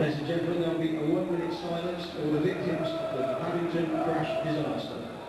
Ladies and gentlemen, there will be a one-minute silence for the victims of the Paddington crash disaster.